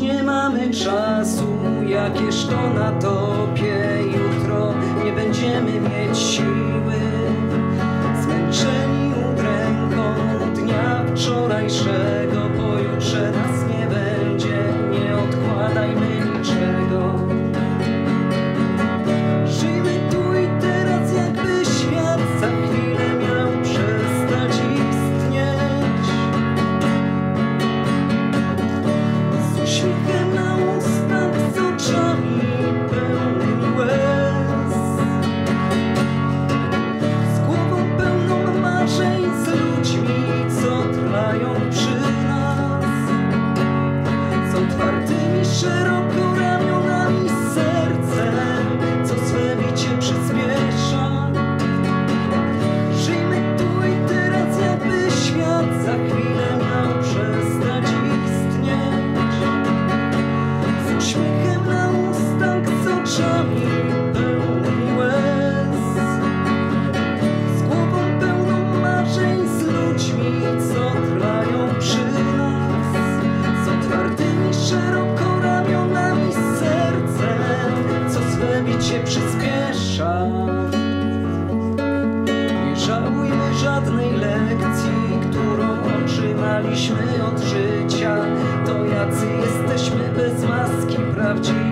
Nie mamy czasu, jakież to na topie Jutro nie będziemy mieć siły. szeroko żadnej lekcji, którą otrzymaliśmy od życia. To jacy jesteśmy bez maski prawdziwi